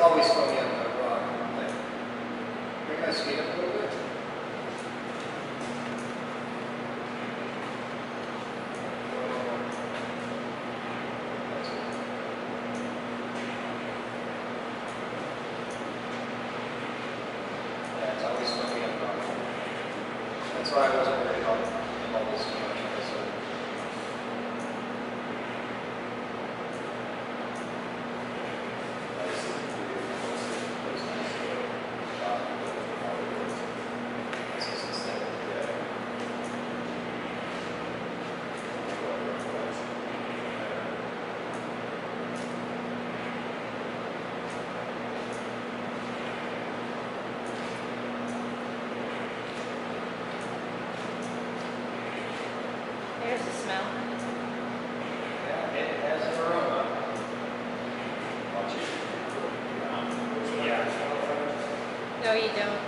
always fun. you don't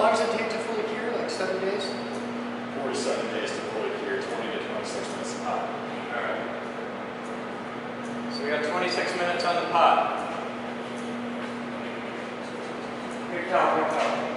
long does it take to fully cure, like seven days? Four to seven days to fully cure, 20 to 26 minutes a pot. All right. So we got 26 minutes on the pot. Here, Tom, here, Tom.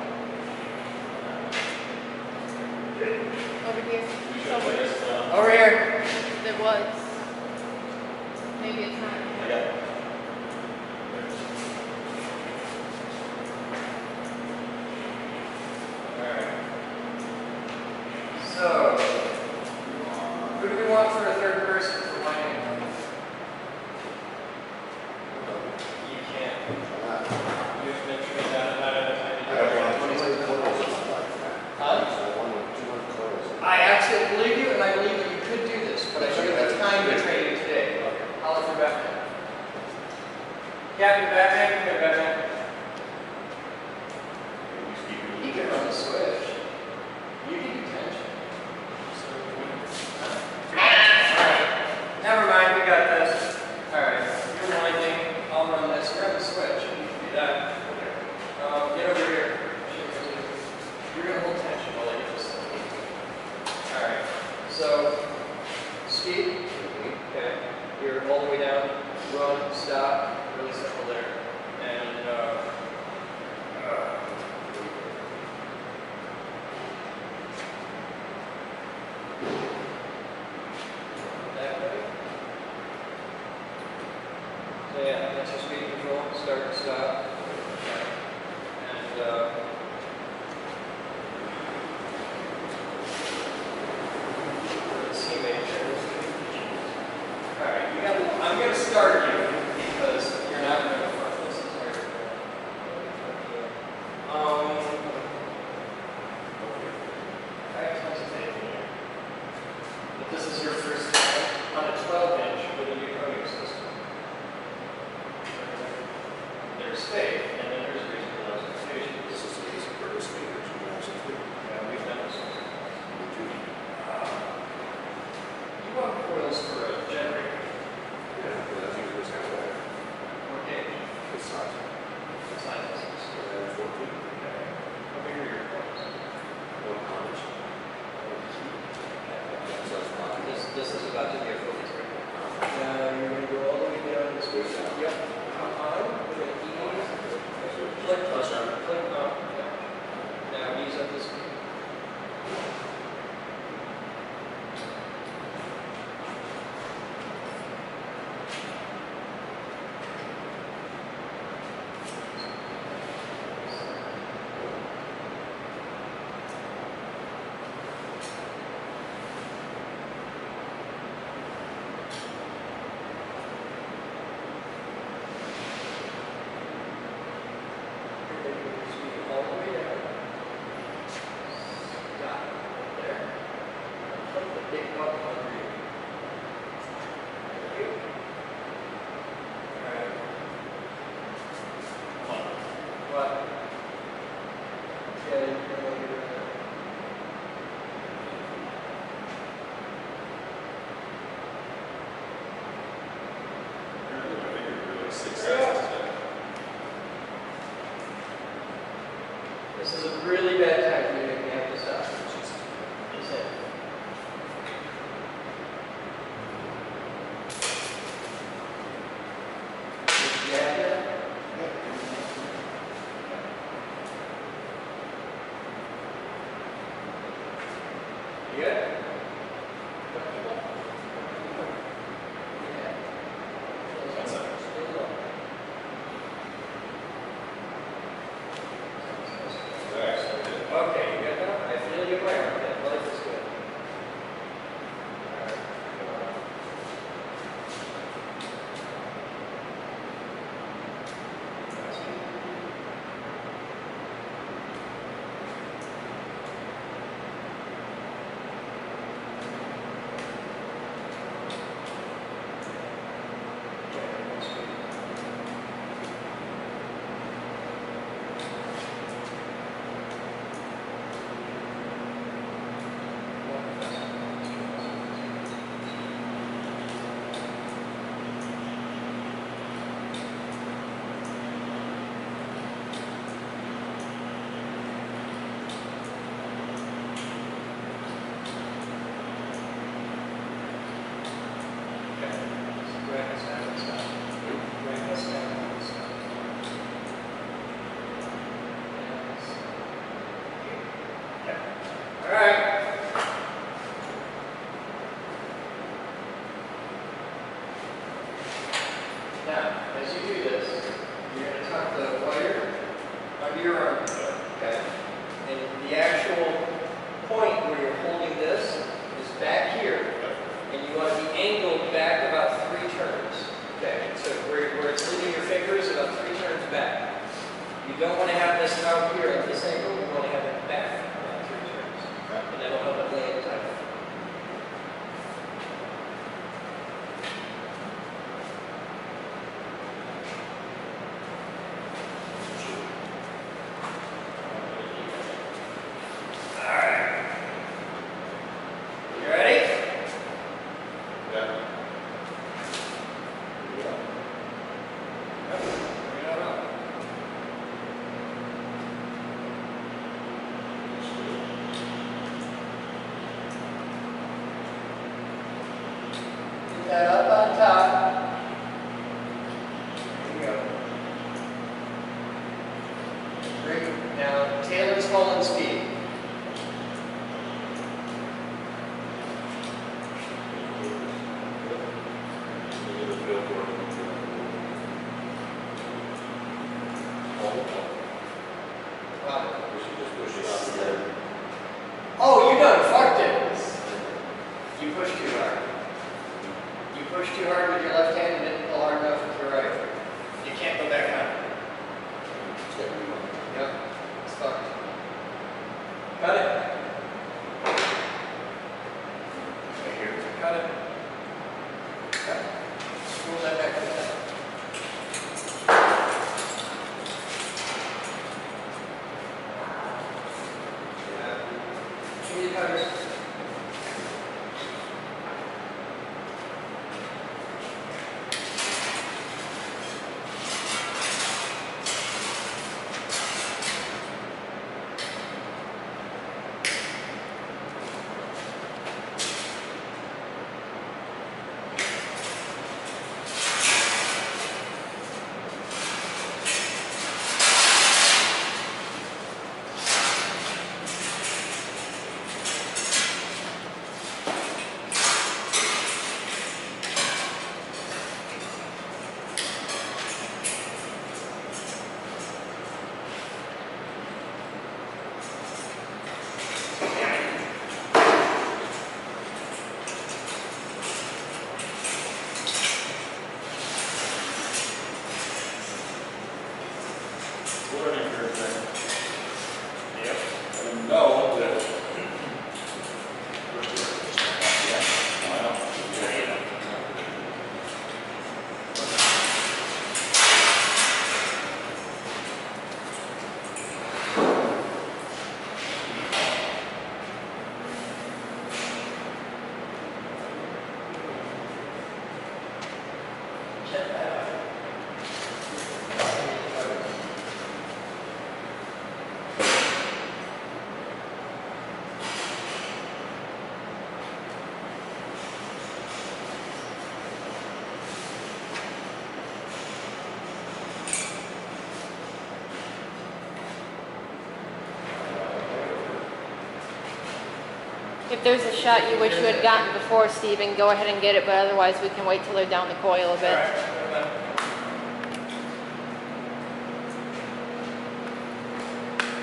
there's a shot you wish you had gotten before, Steven, go ahead and get it, but otherwise we can wait till they're down the coil a bit.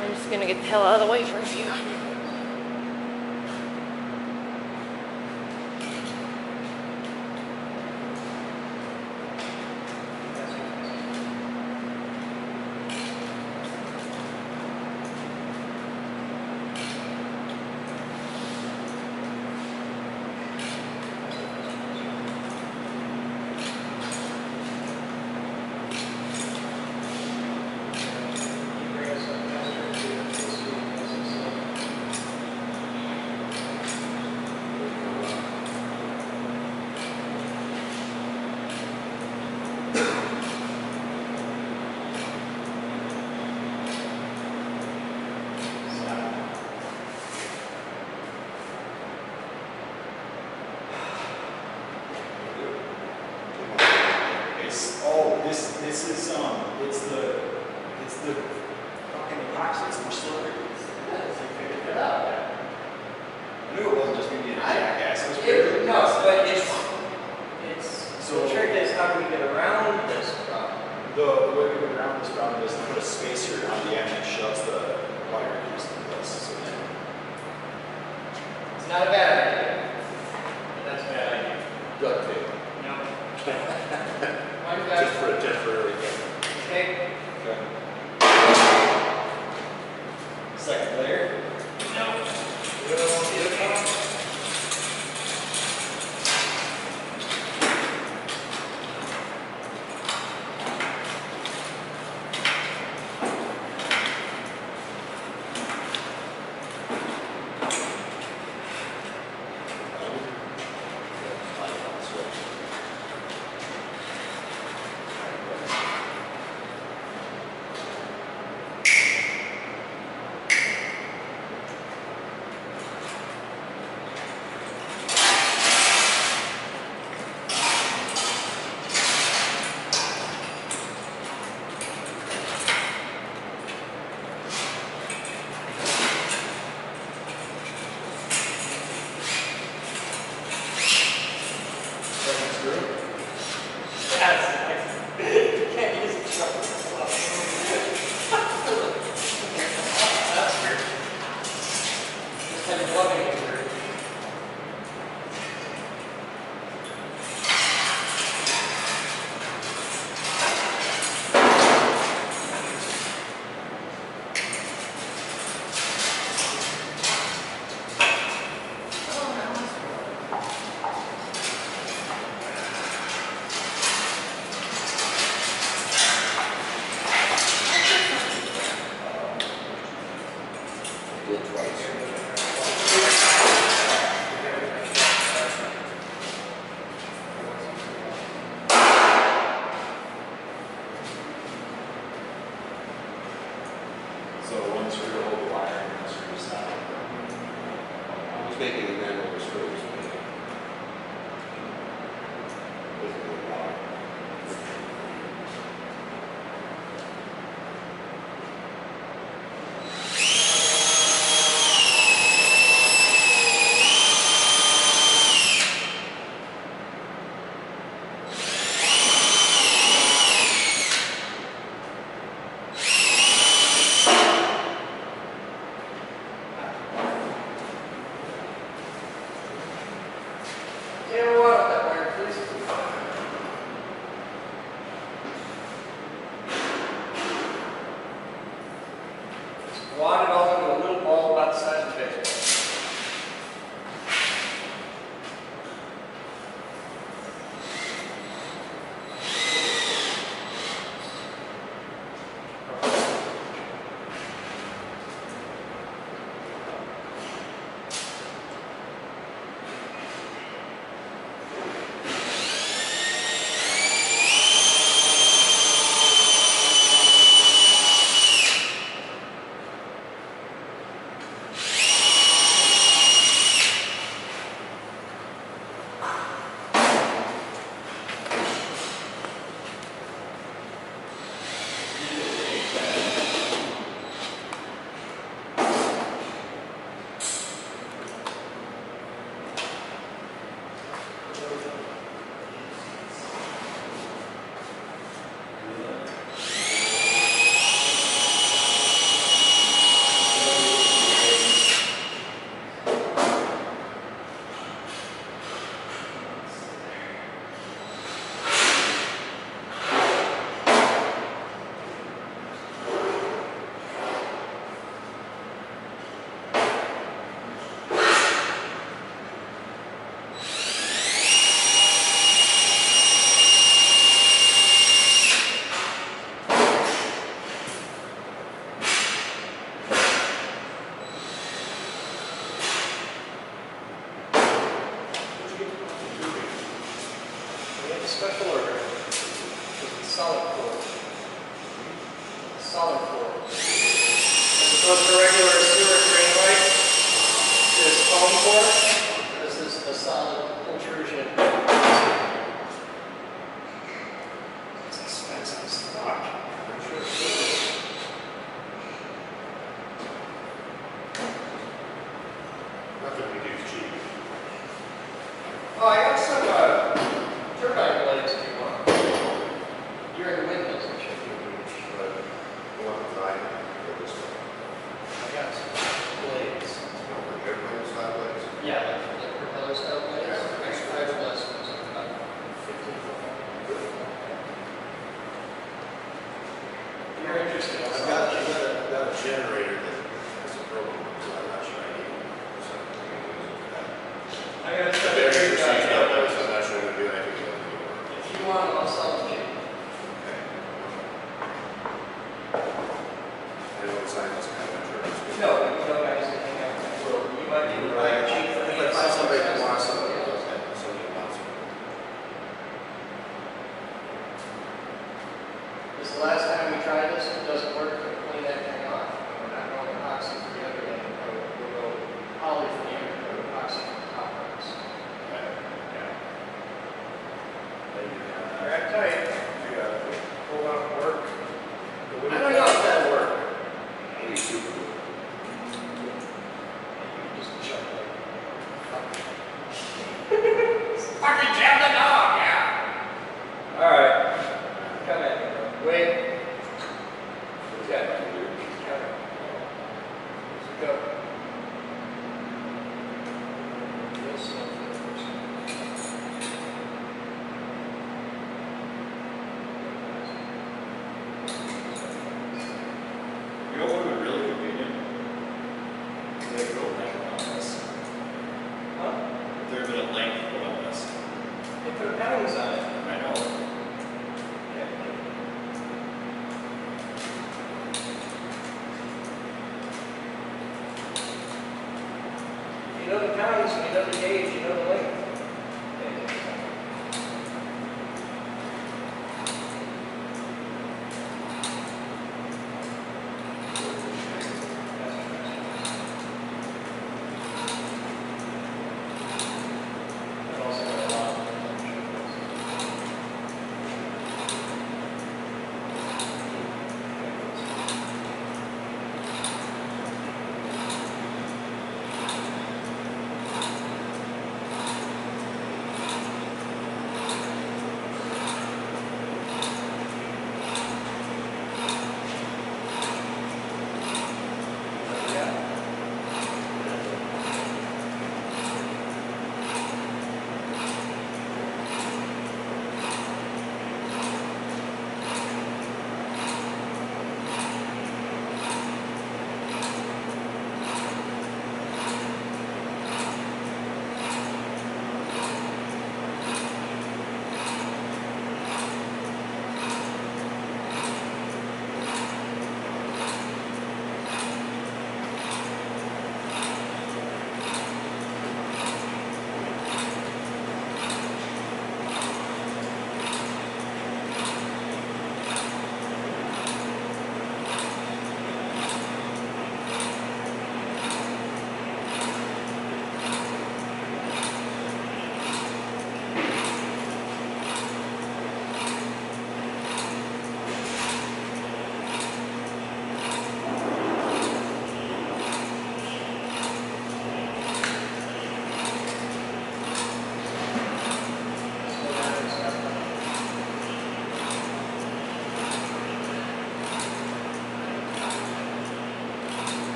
I'm just going to get the hell out of the way for you.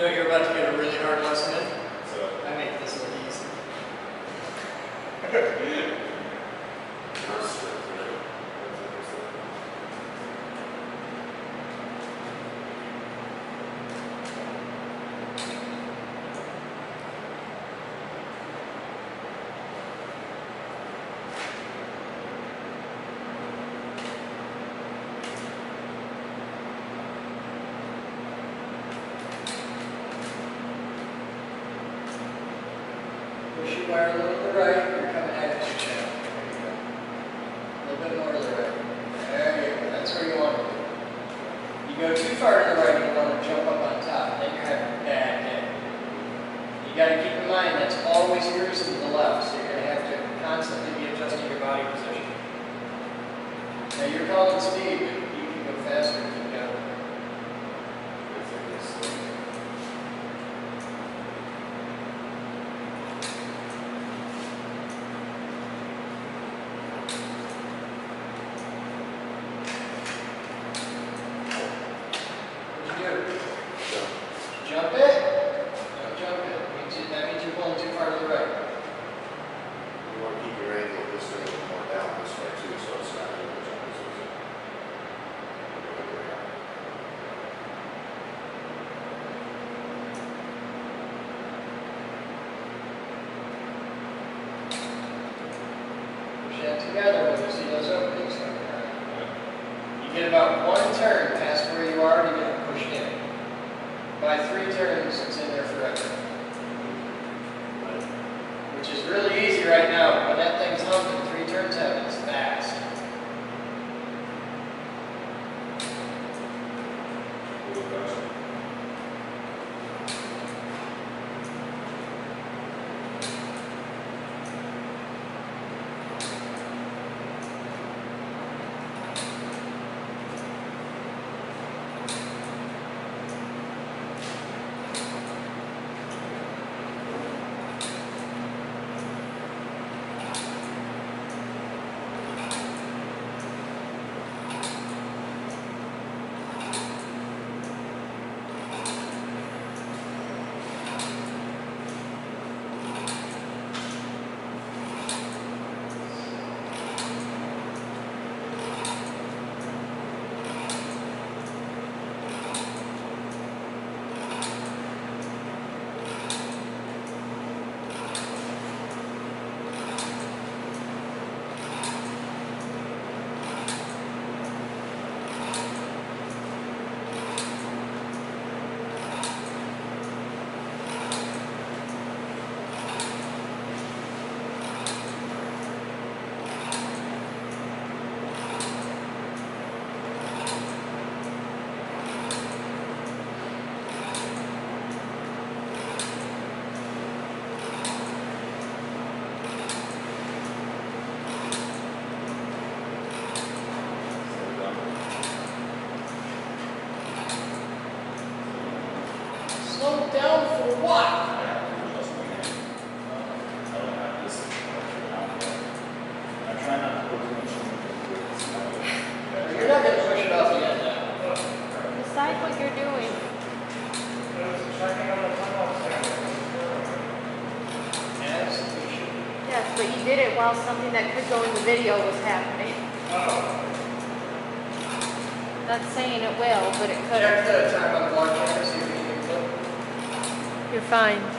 Know you're about to get a really hard lesson in? So, I make this look easy. Constant, right? Push your wire a little to the right, you're coming at it. A little bit more to the right. There you go, that's where you want to be. You go too far to the right, you want to jump up on top, then you're having a bad day. You gotta keep in mind, that's always yours to the left, so you're gonna have to constantly be adjusting your body position. Now, you're calling speed, but you can go faster something that could go in the video was happening. Not saying it will, but it could. Check the time on the watch camera, see if you can clip. You're fine.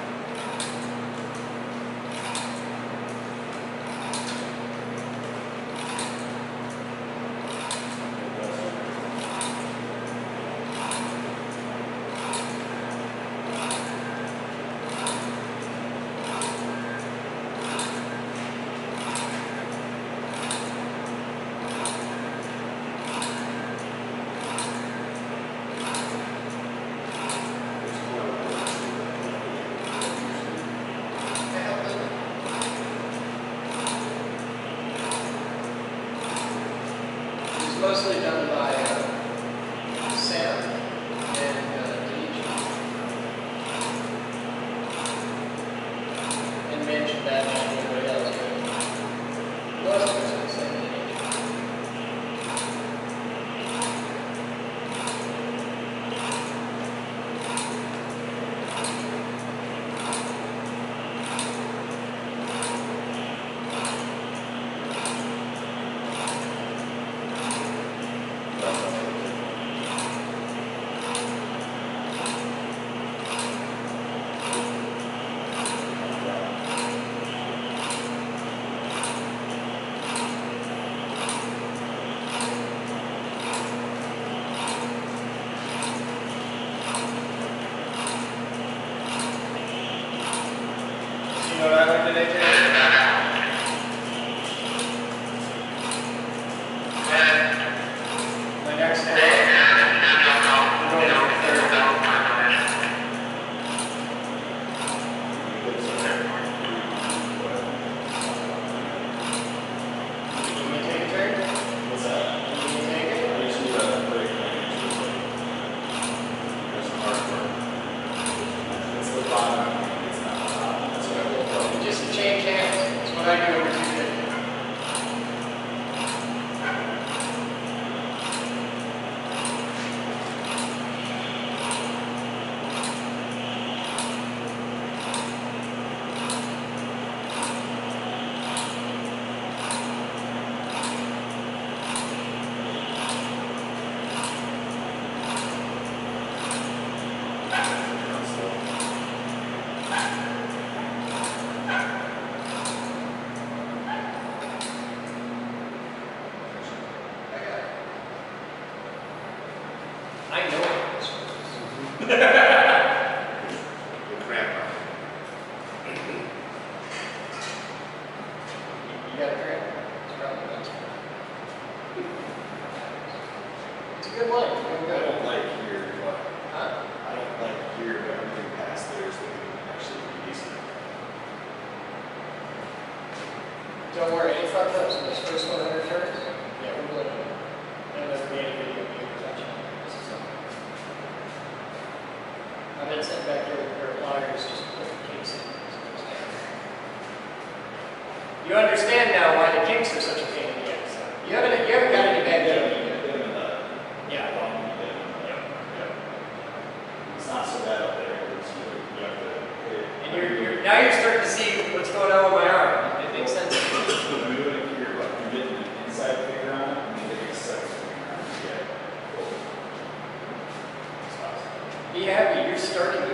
Be happy. You're starting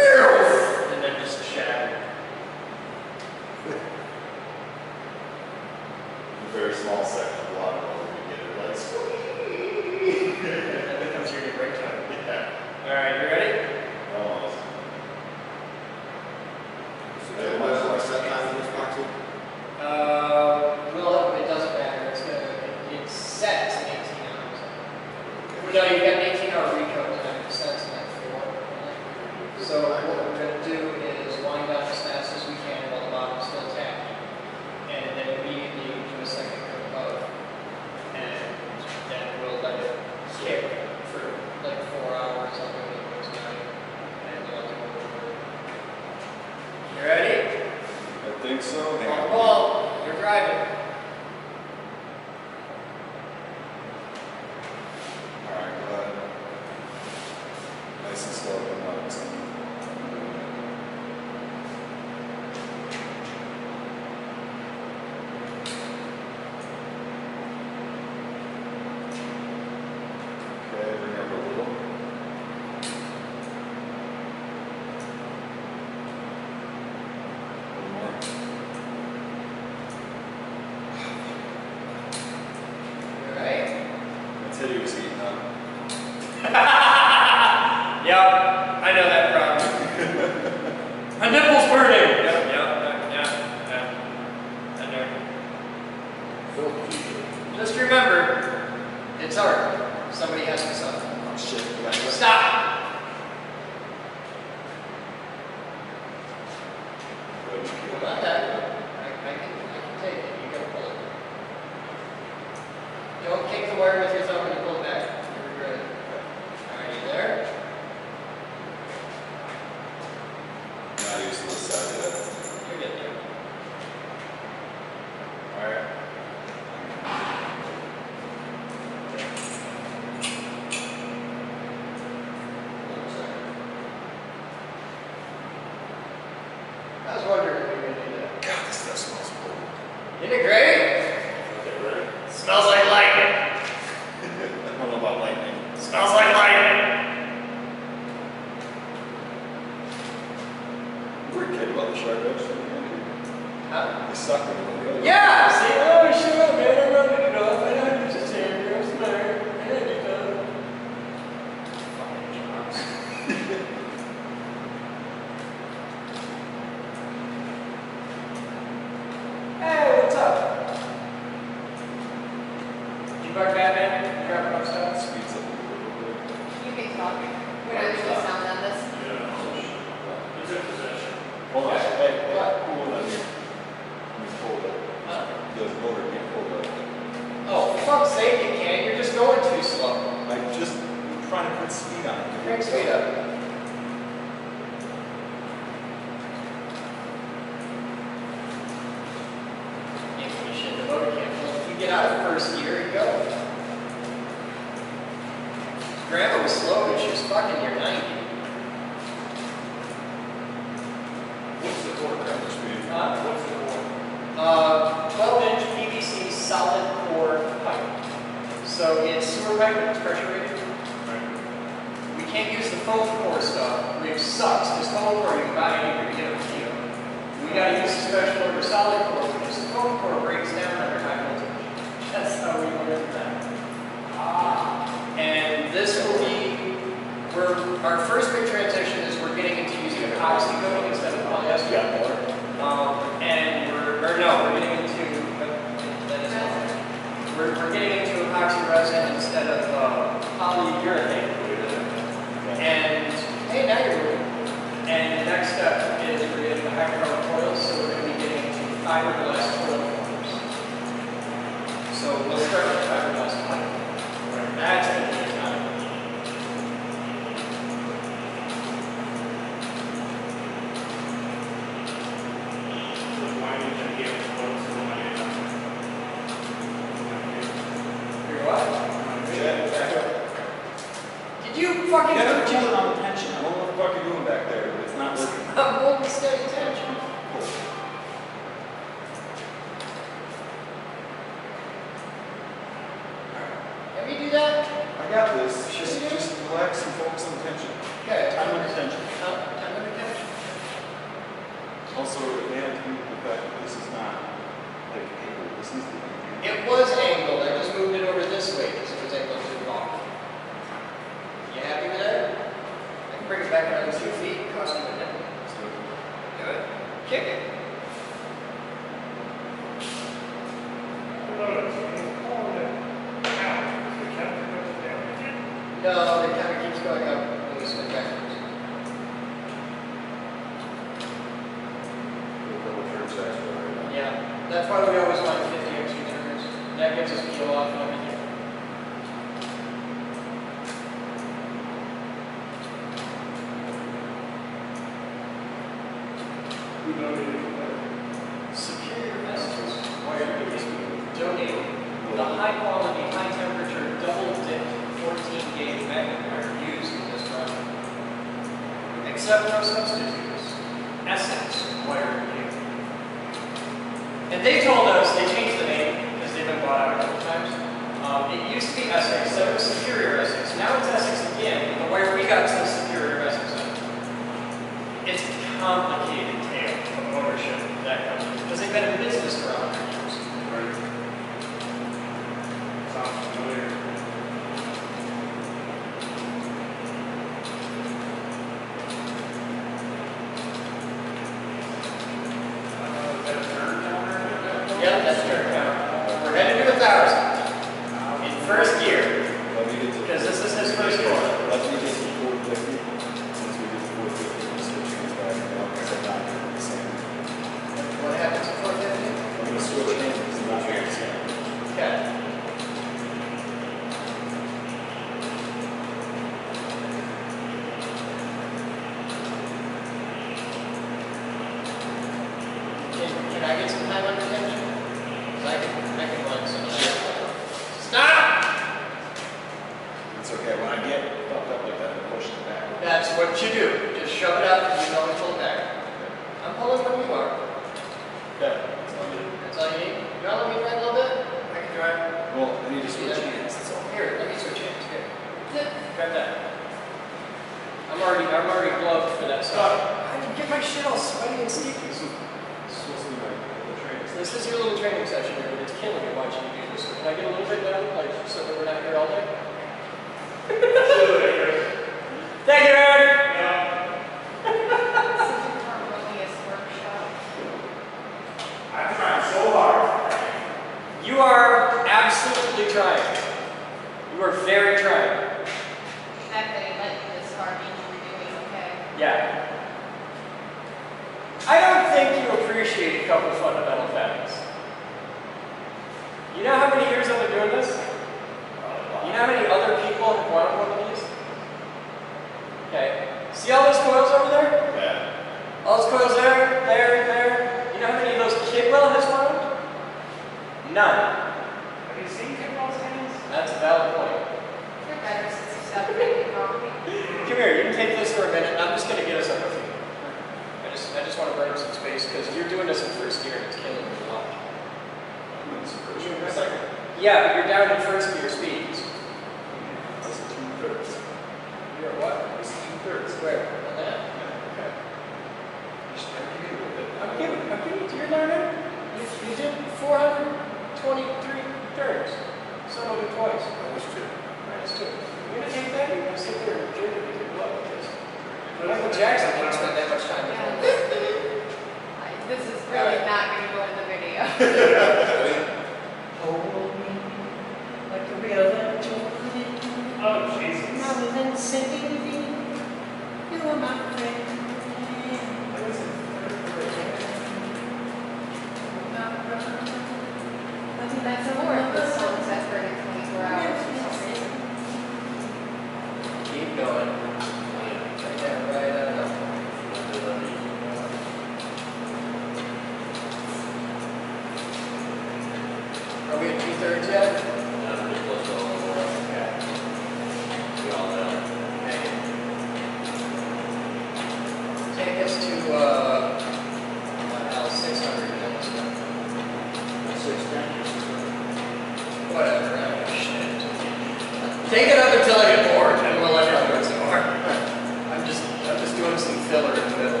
Take it up until I get bored, and we'll let you do it some more. I'm just, I'm just doing some filler in the middle.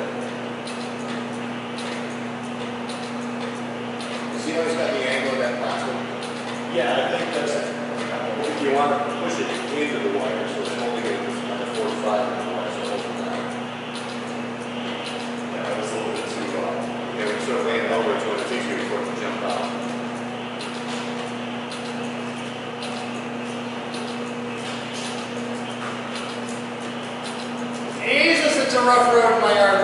Has he always got the angle of that plastic? Yeah, I think that's, If you want to push it into the wire, so it's only going to push another forty-five in the wire, so hold it down. Yeah, that was a little bit too, uh, yeah, when you sort of lean over, it's when it takes you for it to jump out. Jesus, it's a rough road in my armpit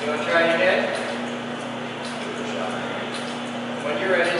You want to try it again? When you're ready.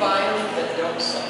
find the docile.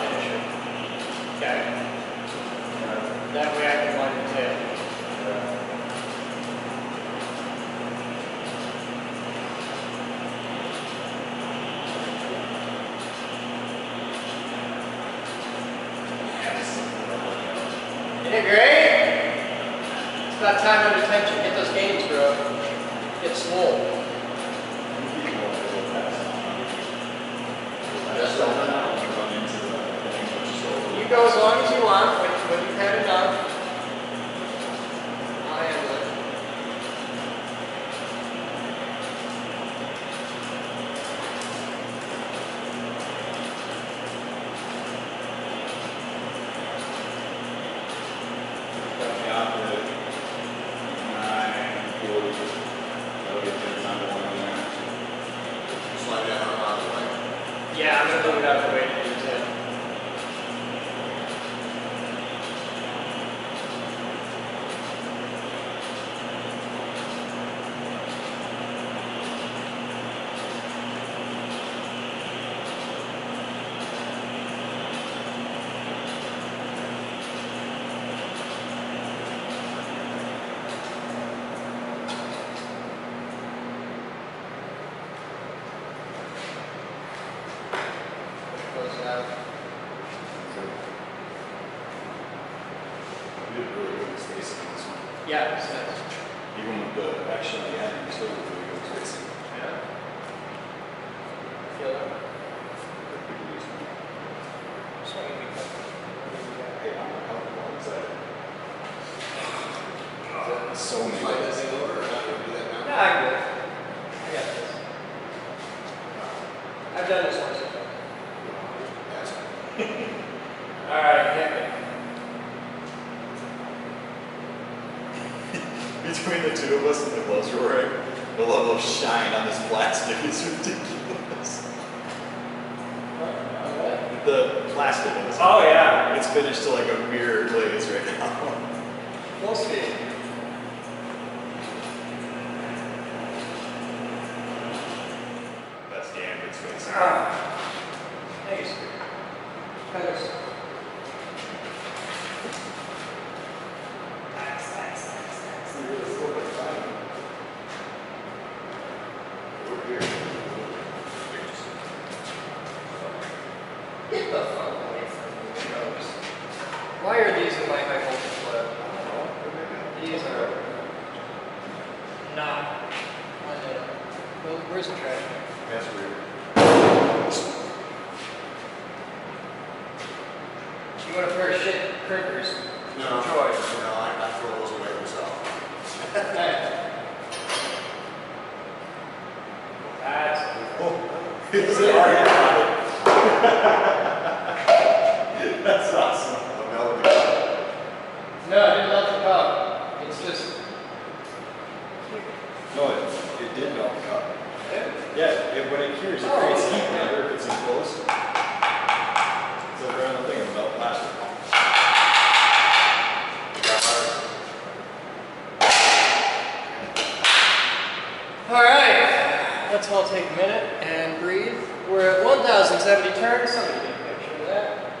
That's awesome. No, I didn't melt the cup. It's just. No, it, it did melt the cup. Yeah. Yeah, it, when it cures, it creates heat. Matter oh. if it's enclosed. So they're the thing it melt plastic. All right, let's all take a minute. We're at 1,070 turns. Somebody get a picture of that.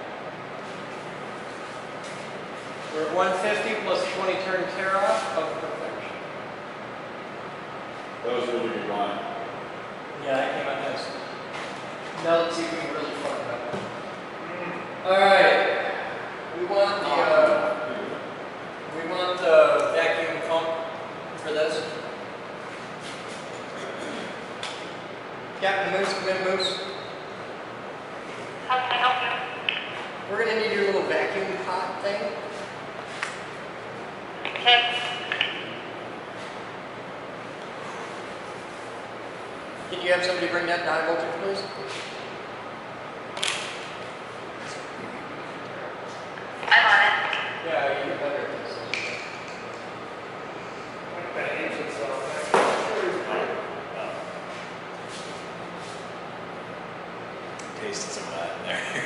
We're at 150 plus 20 turn tear off of perfection. That was really good line. Yeah, that came out nice. Now let's see if we can really fuck that up. Alright. We want the uh, we want the vacuum pump for this. Captain Moose, come Moose help you? We're going to need your little vacuum pot thing. Okay. Can you have somebody bring that 9 voltage, please? I'm on it. Yeah,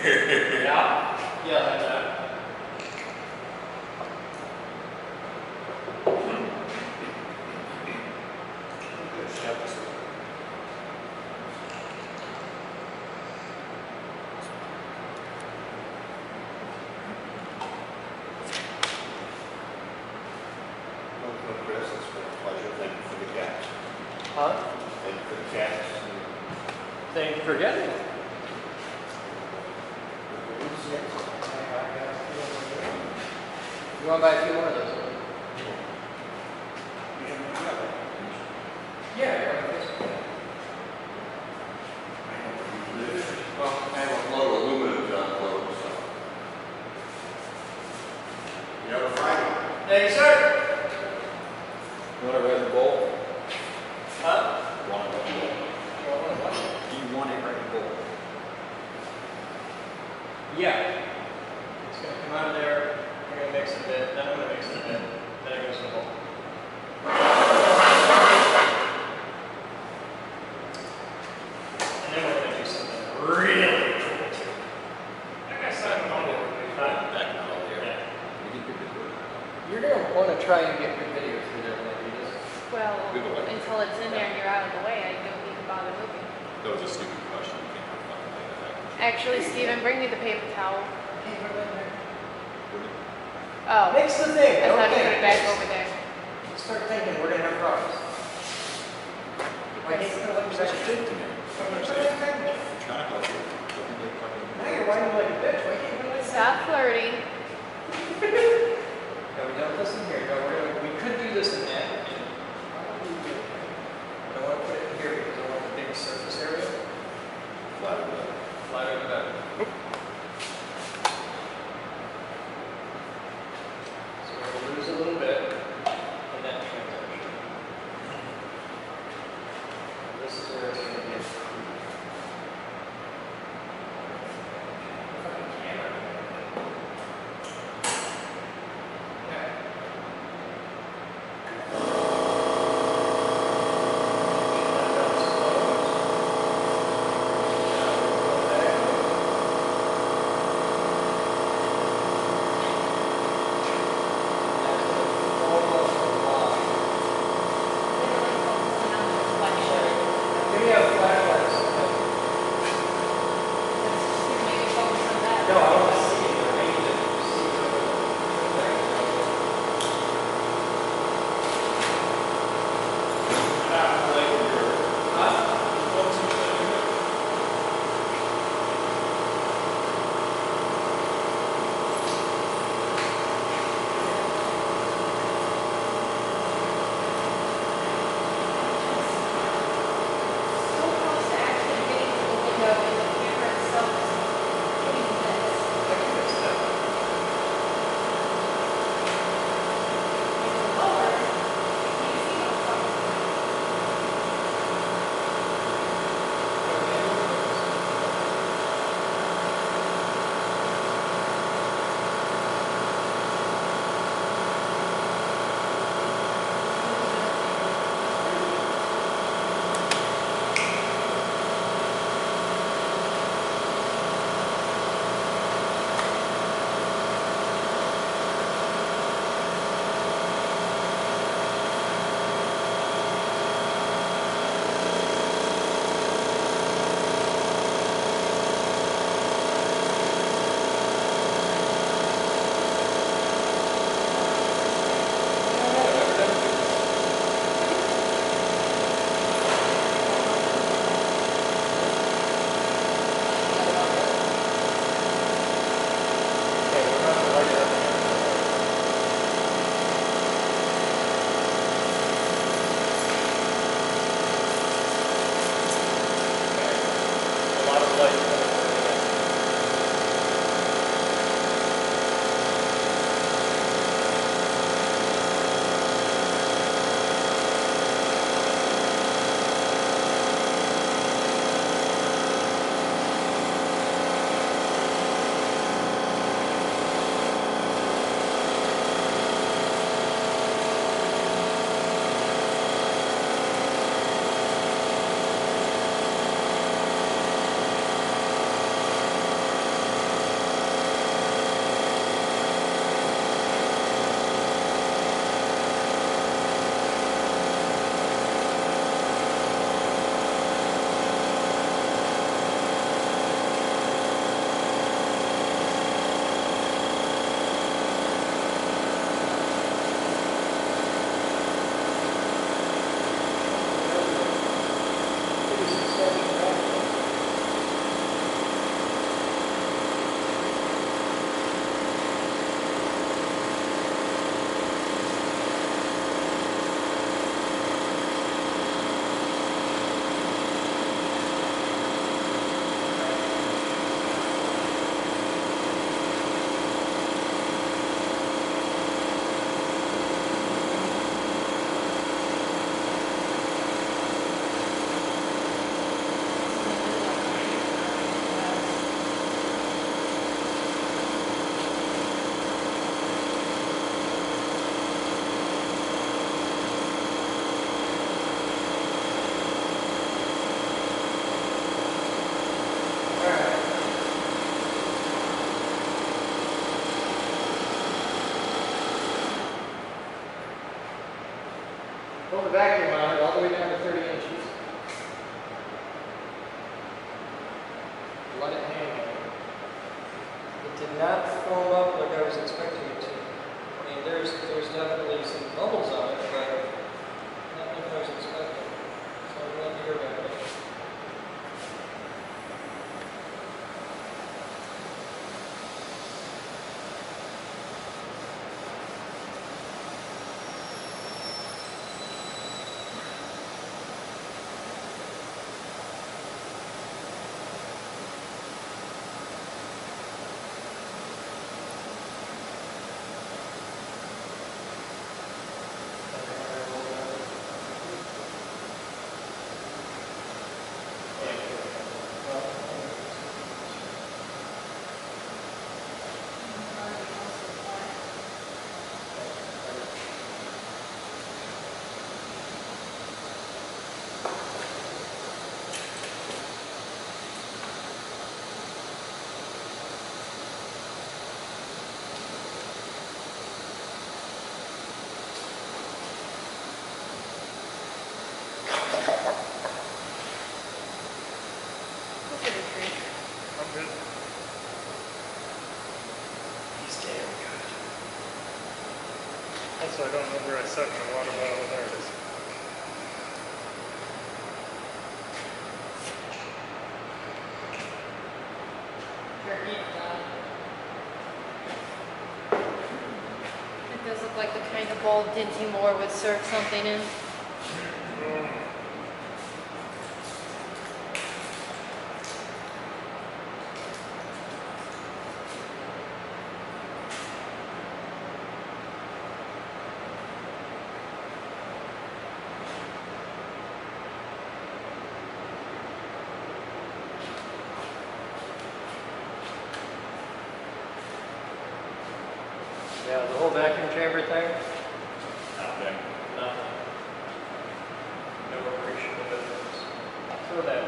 here. vacuum on it all the way down to thirty inches. Let it hang there. It did not foam up like I was expecting it to. I mean, there's, there's definitely some bubbles on it, but not like I was expecting. So I'm glad to hear about it. I'm good. He's damn good. Also, I don't know where I set my water bottle. There it is. It does look like the kind of old dingy moor would serve something in. Yeah, the whole thing, Nothing. nothing. No appreciable difference. Throw that.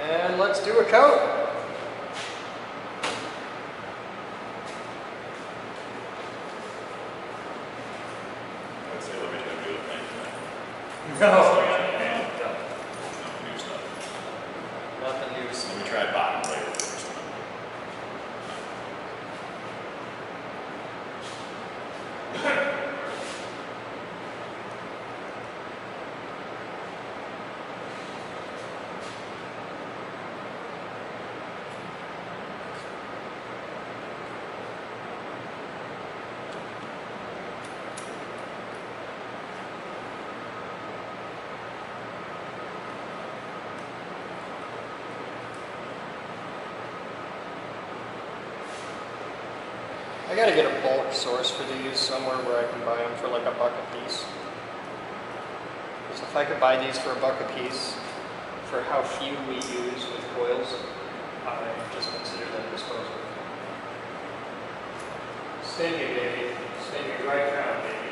And let's do a coat. I'd say let me try to do the thing. No. And, uh, new stuff. Nothing new. Let me try bottom layer first. I gotta get a bulk source for these somewhere where I can buy them for like a buck a piece. Because if I could buy these for a buck a piece, for how few we use with coils, I just consider them disposable. Stay me, baby. Stay me right round, baby.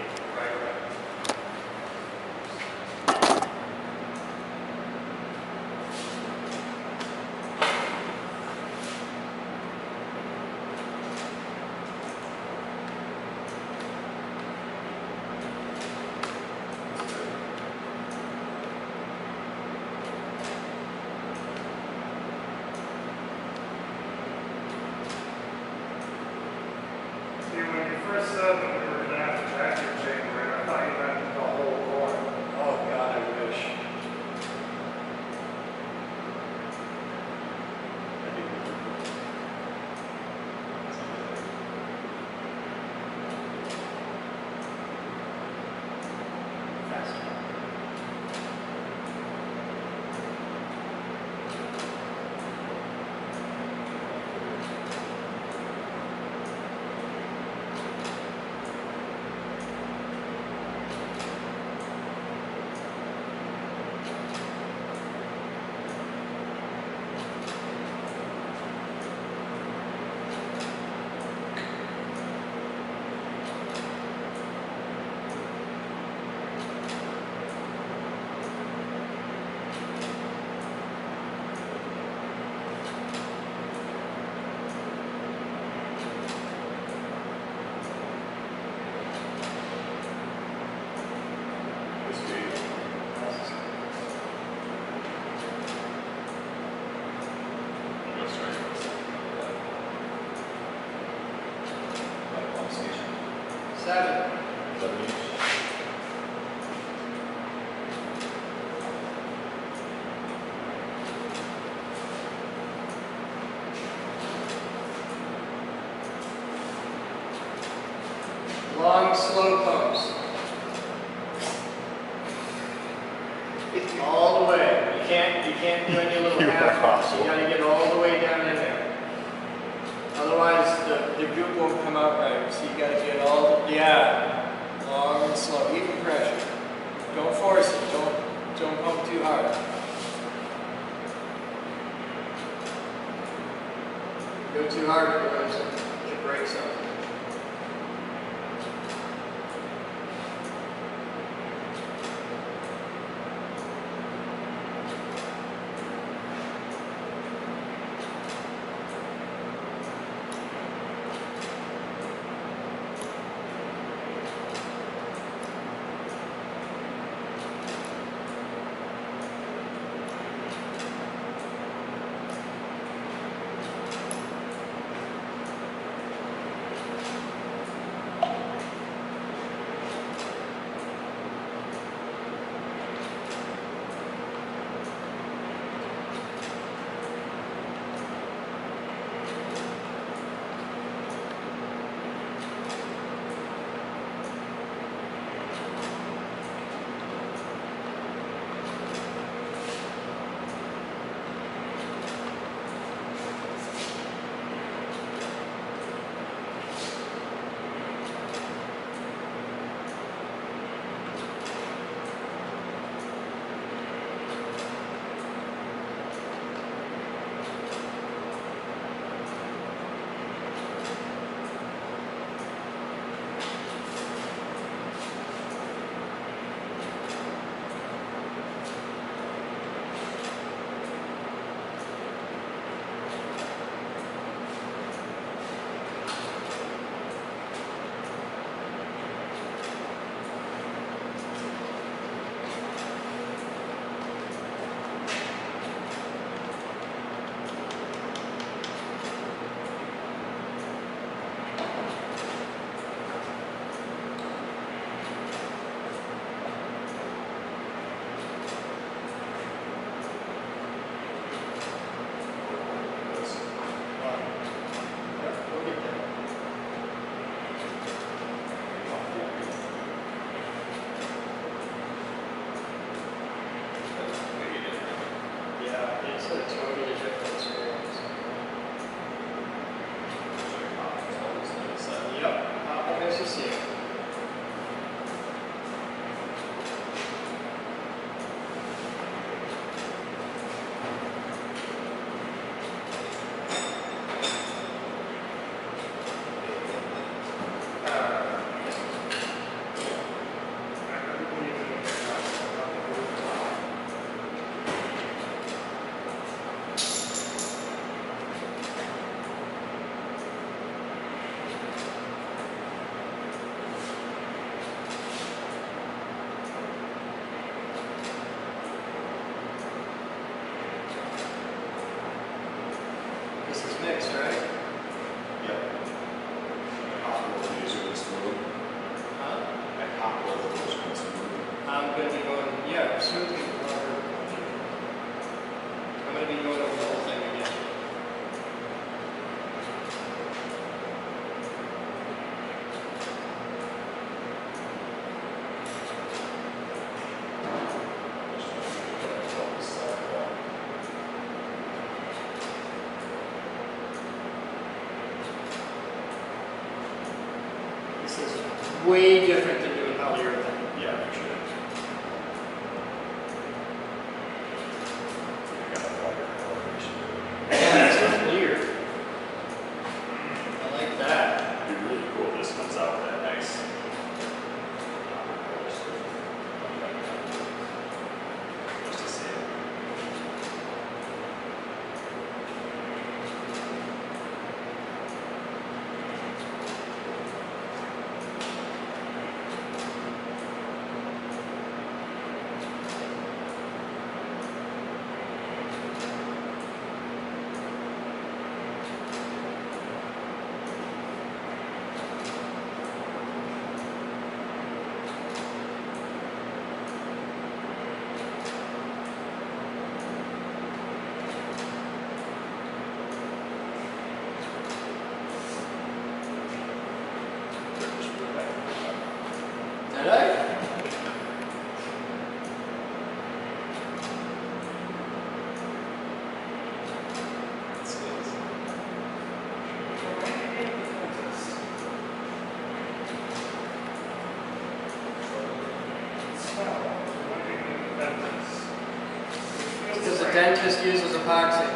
Just uses epoxy.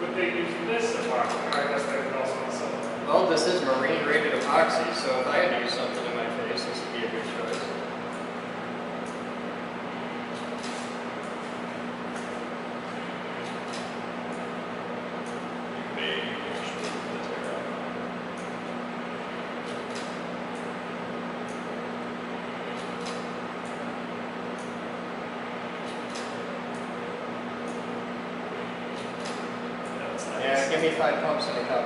Would they use this apartment? I guess they would also sell it. Well, this is marine rated epoxy, so if I had to use something in my face, this would be a good choice. You may actually tear up. That's nice. Yeah, give me five pumps in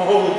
Oh,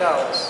Okay,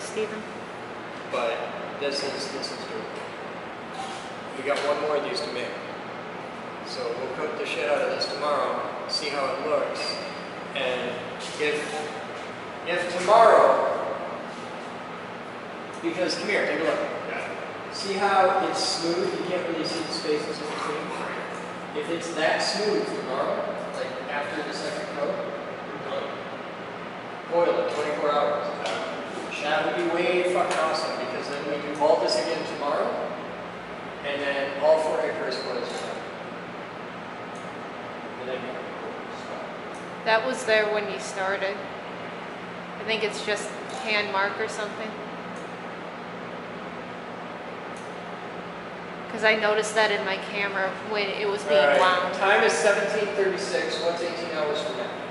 Stephen and then all four acres was. Uh, that was there when you started. I think it's just hand mark or something. Because I noticed that in my camera when it was being All right. wound. Time is 1736. What's 18 hours from now?